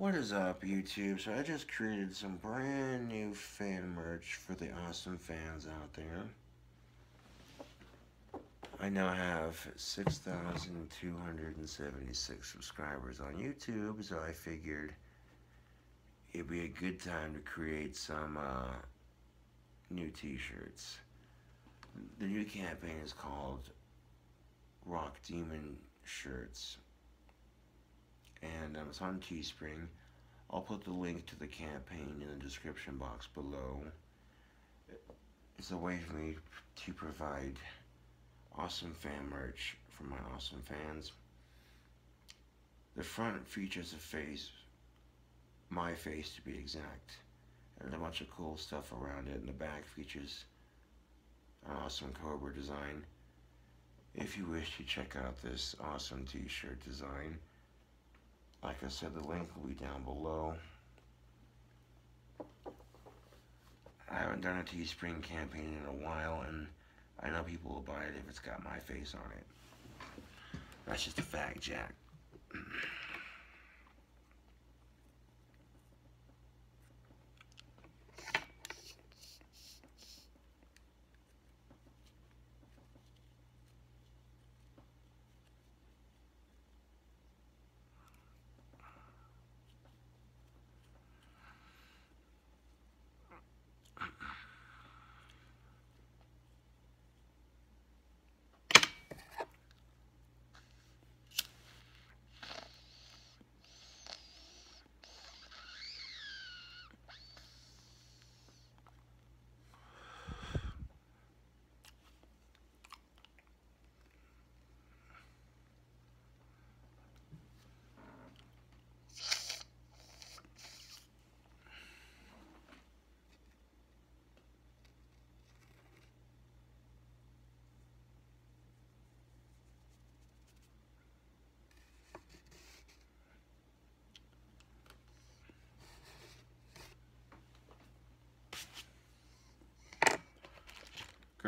What is up, YouTube? So I just created some brand new fan merch for the awesome fans out there. I now have 6,276 subscribers on YouTube, so I figured it'd be a good time to create some uh, new t-shirts. The new campaign is called Rock Demon Shirts and um, it's on Teespring. I'll put the link to the campaign in the description box below. It's a way for me to provide awesome fan merch for my awesome fans. The front features a face, my face to be exact, and a bunch of cool stuff around it. And the back features an awesome Cobra design. If you wish to check out this awesome t-shirt design, like I said, the link will be down below. I haven't done a Teespring campaign in a while, and I know people will buy it if it's got my face on it. That's just a fact, Jack.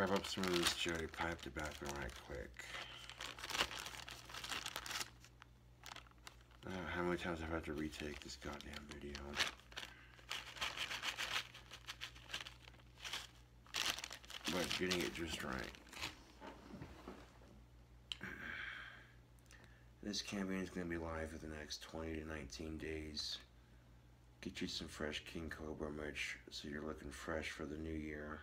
grab up some of this Joey pipe tobacco right quick. How many times have I've had to retake this goddamn video. But getting it just right. This campaign is going to be live for the next 20 to 19 days. Get you some fresh King Cobra merch so you're looking fresh for the new year.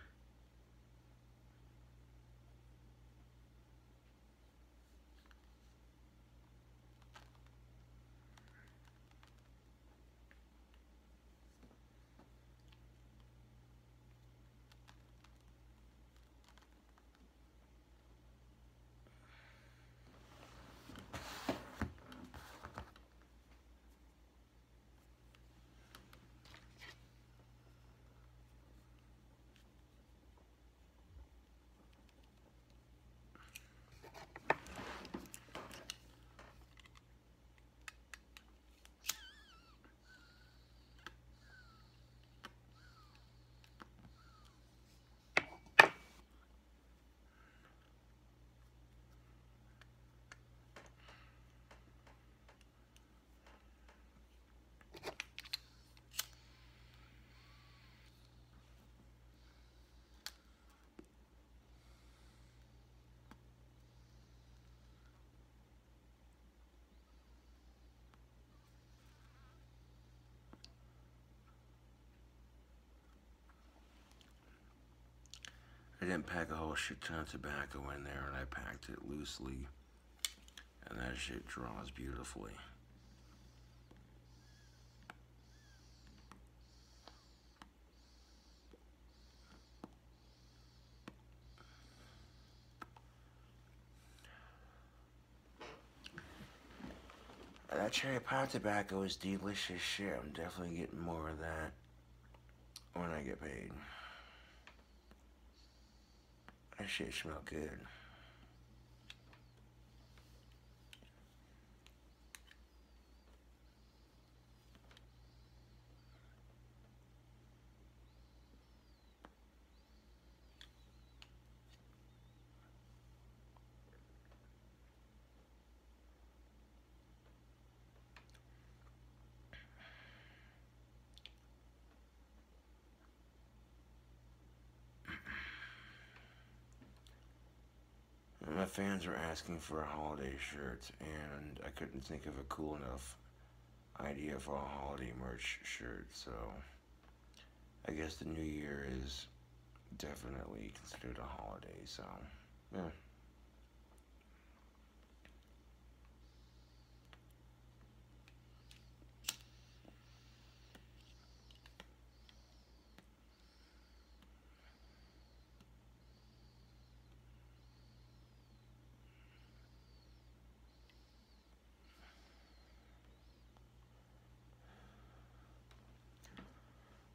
I didn't pack a whole shit ton of tobacco in there and I packed it loosely and that shit draws beautifully. That cherry pie tobacco is delicious shit. I'm definitely getting more of that when I get paid. Shit smell good. Fans were asking for a holiday shirt, and I couldn't think of a cool enough idea for a holiday merch shirt, so I guess the new year is definitely considered a holiday, so yeah.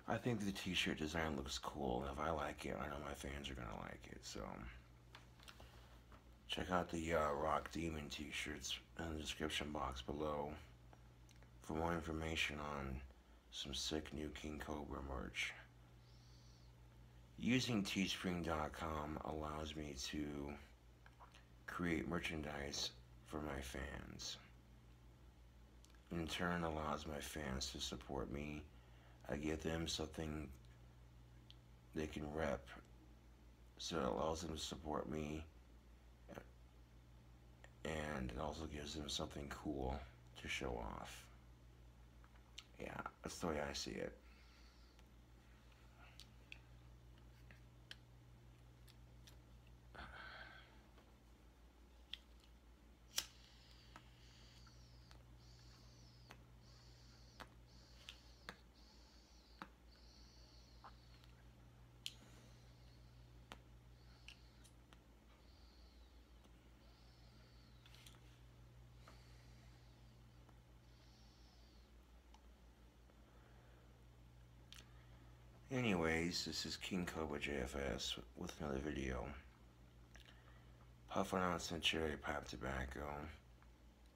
I think the t-shirt design looks cool. If I like it, I know my fans are gonna like it. So check out the uh, Rock Demon t-shirts in the description box below for more information on some sick new King Cobra merch. Using teespring.com allows me to create merchandise for my fans. In turn allows my fans to support me I give them something they can rep so it allows them to support me and it also gives them something cool to show off. Yeah, that's the way I see it. Anyways, this is King Cobra JFS with another video. Puffing on some cherry pipe tobacco.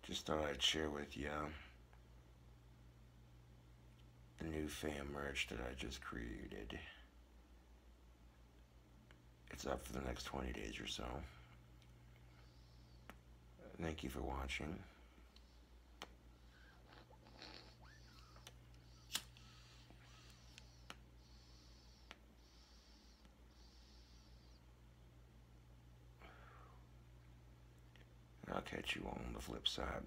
Just thought I'd share with you the new fan merch that I just created. It's up for the next 20 days or so. Thank you for watching. I'll catch you on the flip side.